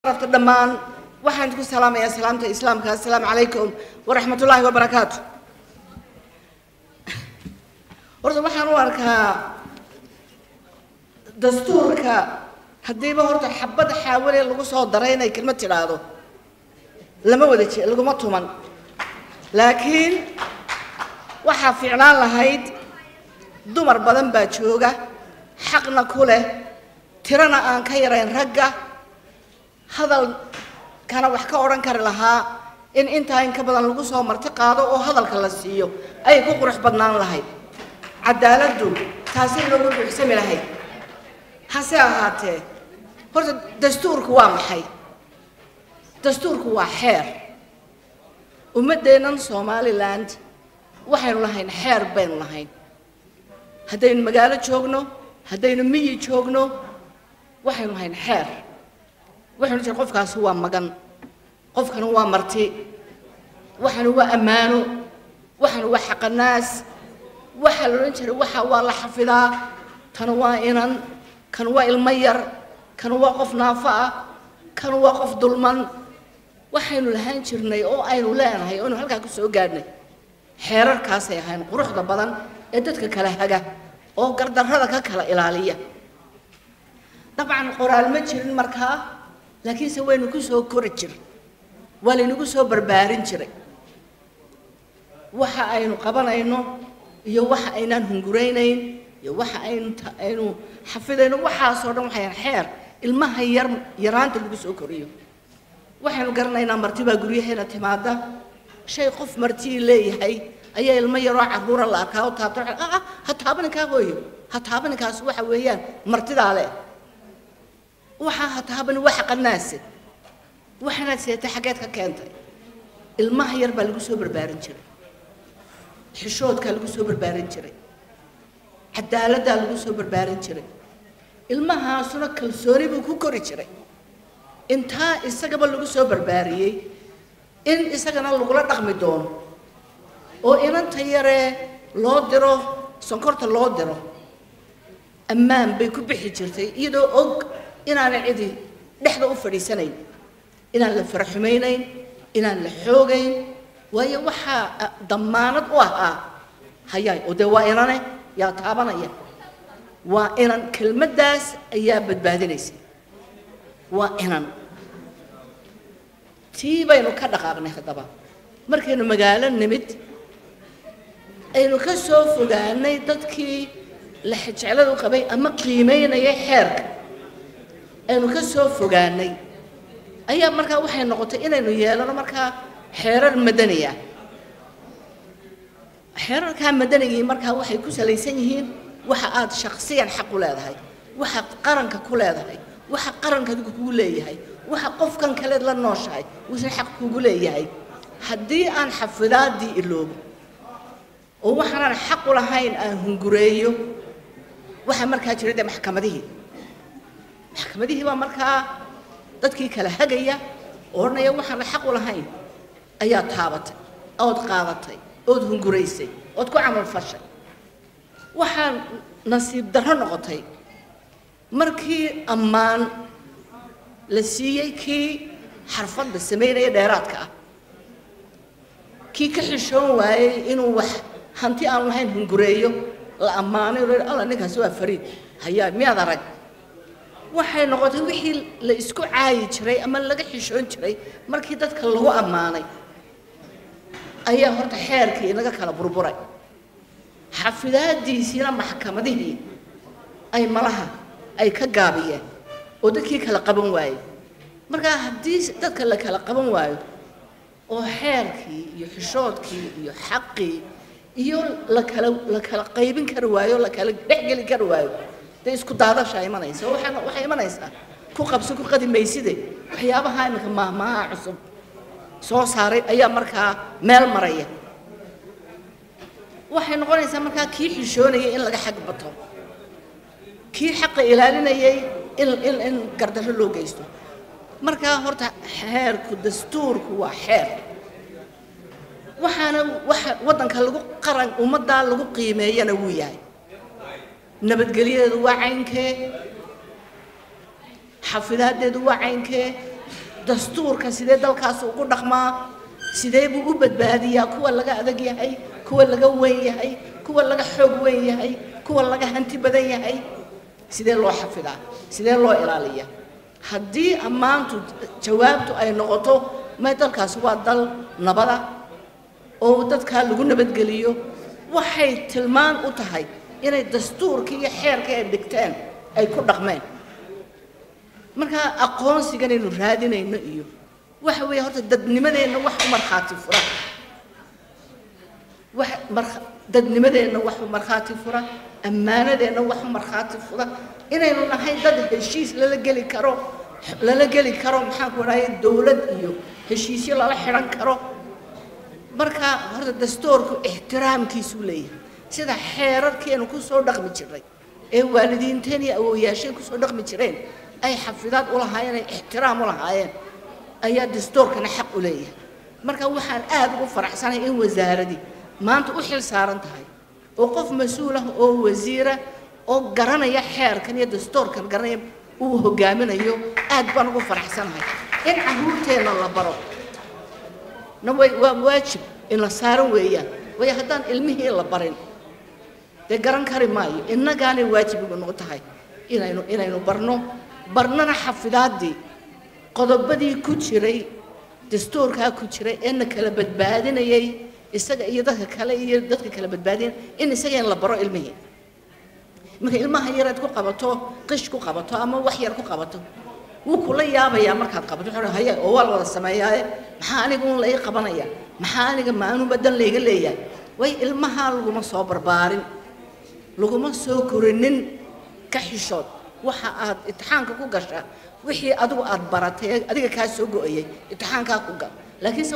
rabta dhammaan waxaan ku salaamayaa salaamta islaamka. Assalaamu calaykum waraxmat ullaahi wabarakaatu. Horta waxaan u arkaa dastuurka. Haddiiba horta xabadda xaawale lagu soo daray inay kelmad tidhaahdo. Lama wada je laguma tuman. Laakiin waxaa fiicnaan lahayd dumar badan baa jooga xaqna ku leh tirana aan ka yarayn ragga hadalkana wax ka odhan kari lahaa in intaa in ka badan lagu soo marti qaado oo hadalka la siiyo. Ayay ku qurux badnaan lahayd cadaaladdu taasay looga buuxsami lahayd hase ahaatee horta dastuurku waa maxay? Dastuurku waa xeer. Ummaddeennan somaliland waxaynu lahayn xeer baynu lahayn. Haddaynu magaalo joogno haddaynu miyi joogno waxaynu lahayn xeer waxaynu jira qofkaasi waa magan. Qofkana waa marti. Waxana waa ammaano. Waxana waa xaqanaas. Waxaa la odhan jiray waxa waa la xafidaa. Kana waa inan. Kana waa ilmo yar. Kana waa qof naafo ah. Kana waa qof dulman. Waxaynu lahaan jirnay oo aynu leenahay oo aynu halkaa ku soo gaadhnay. Xeerarkaasay ahayn quruxda badan ee dadka kala haga oo gardarrada ka kala ilaaliya. Dabcan qoraal ma jirin markaa laakiinse waynu ku soo kori jir waa laynagu soo barbaarin jiray. Waxa aynu qabanayno iyo waxa aynaan hunguraynayn iyo waxa aynu xafidayno waxaasoo dhan waxayan xeer ilmaha yar yaraanta lagu soo koriyo. Waxaynu garanaynaa marti baa guryaheena timaada shay qof martii leeyahay ayaa ilmo yaroo carruura la arkaa oo taabta ah ha taabaninkaa hooyo ha taabaninkaas waxa weeyaan martidaa leh waxaa ha taabani waxa qanaase waxanaad seetay xaggeed ka keentay. Ilmaha yar lagu soo barbaarin jiray. Xishoodkaa lagu soo barbaarin jiray. Cadaaladdaa lagu soo barbaarin jiray. Ilmahaasuna kalsooni buu ku kori jiray. Intaa isagaba lagu soo barbaariyey. In isagana lagula dhaqmi doono. Oo inanta yaree loo diro sonkorta loo diro ammaan bay ku bixi jirtay iyadoo og inaana cidi dhexda u fadhiisanayn. Inaan la faraxumaynayn inaan la xoogayn. Waayo waxaa dammaanad u ahaa hayaay oo dee waa inane yaa taabanaya. Waa inan kelmaddaas ayaa badbaadinaysa. Waa inan tii baynu ka dhaqaaqnay haddaba. Markaynu magaalo nimid aynu ka soo fogaanay dadkii la jecladu qabay ama qiimaynayay xeerka aynu ka soo fogaanay. Ayaa markaa waxay noqotay inaynu yeelano markaa xeerar madaniya. Xeerarkaa madanigii markaa waxay ku salaysan yihiin waxa aad shaksiyan xaq u leedahay waxa qaranka ku leedahay waxa qaranka kugu leeyahay waxa qofkan kaleed la nooshahay wuusan xaq kugu leeyahay. Haddii aan xafidaadii iloobo oo waxaanaan xaq u lahayn aan hungureeyo waxaa markaa jira maxkamadihii maxkamadihii baa markaa dadkii kala hagaya odhanaya waxaana xaq u lahayn ayaa taabatay ood qaadatay ood hunguraysay ood ku camal fashay. Waxaa nasiib darro noqotay. Markii ammaan la siiyey kii xarfadda samaynaya dheeraadka ah kii ka xishoon waayey inuu wax hanti aan lahayn hungureeyo la ammaanay oo alla ninkaasi waa fariid. Hayaa miyaad arag waxay noqotay wixii la isku caayi jiray ama laga xishoon jiray markii dadka lagu ammaanay. Ayaa horta xeerkii inaga kala burburay. Xafidaadiisiina maxkamadihii ay malaha ay ka gaabiyeen oo dadkii kala qaban waayey. Markaa haddii dadka la kala qaban waayo oo xeerkii iyo xishoodkii iyo xaqii iyo la kala la kala qaybin kari waayo la kala dhexgeli kari waayo dee isku daadashaa imanaysa waxay waxay imanaysaa ku qabso ku qadi mayside. Waxyaabaha iminka maahmaaha cusub. Soo saaray ayaa markaa meel maraya. Waxay noqonaysaa markaa kii xishoonayay in laga xag bato. Kii xaqa ilaalinayay in in in gardarro loo geysto. Markaa horta xeerku dastuurku waa xeer. Waxaana waxa waddanka lagu qaran ummaddaa lagu qiimeeyana wuu yahay nabadgelyadeedu waa caynkee xafidaadeedu waa caynkee dastuurka sidee dalkaas ugu dhaqmaa sidee buu u badbaadiyaa kuwa laga adag yahay kuwa laga weyn yahay kuwa laga xoog weyn yahay kuwa laga hanti badan yahay sidee loo xafidaa sidee loo ilaaliyaa? Haddii ammaantu jawaabtu ay noqoto ma dalkaasi waa dal nabada oo dadkaa lagu nabadgeliyo waxay tilmaan u tahay inay dastuurkii iyo xeerkii ay dhigteen ay ku dhaqmeen. Markaa aqoonsiganaynu raadinayno iyo waxa weeye horta dadnimadeenna wax u markhaati fura. Wax marka dadnimadeenna wax u markhaati fura ammaanadeenna wax u markhaati fura. Inaynu nahay dad heshiis lala geli karo lala geli karo maxaan ku dhahay dowlad iyo heshiisyo lala xidhan karo. Marka horta dastuurku ixtiraamkiisuu leeyahay sida xeerarkeenu ku soo dhaqmi jiray ee waalidiinteen iyo awooyaasheen ku soo dhaqmi jireen ay xafidaad u lahaayeen ay ixtiraam u lahaayeen ayaa dastuurkana xaq u leeyahay. Marka waxaan aad ugu faraxsanahay in wasaaradii maanta u xil saaran tahay oo qof mas'uul ah oo wasiira oo garanaya xeerkan iyo dastuurkan garanaya uu hogaaminayo aad baan ugu faraxsanahay. In caruurteenna la baro na waa waajib in la saaran weeyaan. Waayo haddaan ilmihii la barin dee garan kari maayo. Innagaanay waajib igu noqon tahay. Inaynu inaynu barno. Barnana xafidaadii qodobadii ku jiray dastuurkaa ku jiray ee na kala badbaadinayay. Isaga iyo dadka kale iyo dadka kala badbaadinay in isaga la baro ilmihii. Marka ilmaha yareed ku qabato qish ku qabato ama wax yar ku qabato wuu kula yaabayaa markaad qabato. Wuxuu haya oo waa la wada maxaa aniga un la ii maxaa aniga maanuba dan layga leeyahay? Way ilmaha laguma soo barbaarin laguma soo korinin. Ka xishood waxa aad imtixaanka ku gashaa wixii adigu aad baratay adiga kaa soo go'ayay imtixaankaa ku gal. Laakiinse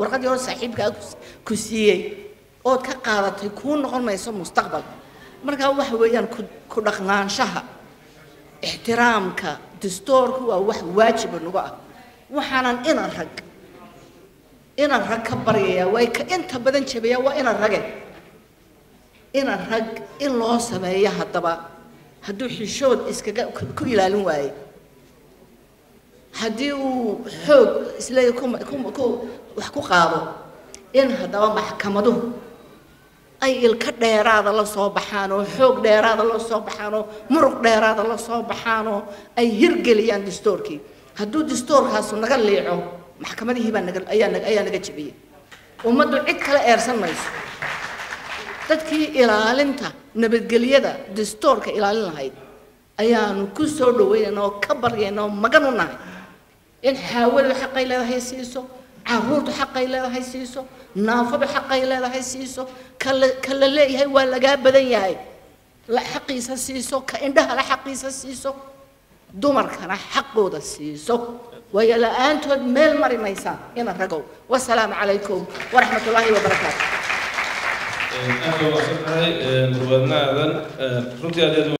warqadii hore saaxiibkaa ku siiyey ood ka qaadatay kuu noqon mayso mustaqbal. Markaa waxa weeyaan ku dhaqnaanshaha ixtiraamka dastuurku waa wax waajiba nagu ah. Waxaanan inan rag inan rag ka baryayaa way ka inta badan jabayaa waa inan rage inan rag in loo sameeyo haddaba. Hadduu xishood iskaga ku ilaalin waaye. Haddii uu xoog ku wax ku qaado in haddaba maxkamaduhu ay ilka dheeraada la soo baxaan oo xoog dheeraada la soo baxaan oo muruq dheeraada la soo baxaan oo ay hirgeliyaan dastuurkii hadduu dastuurkaasu naga liico maxkamadihii baa naga ayaa naga ayaa naga jebiyey. Ummaddu cid kale eersan mayso dadkii ilaalinta nabadgelyada dastuurka ilaalin lahayd ayaanu ku soo dhaweynayna oo ka baryayna oo magan u nahay. In xaawadu xaqay leedahay siiso caruurtu xaqay leedahay siiso naafadu xaqay leedahay siiso kala kala leeyahay waa lagaa badan yahay. La xaqiisa siiso ka indhahala xaqiisa siiso dumarkana xaqooda siiso. Waayo la'aantood meel mari maysaan ina ragow. Wasalaamu calaykum waraxmat ullaahi wabarakaatu aad baa u mahadsan tahay murwadnaadan runtii aad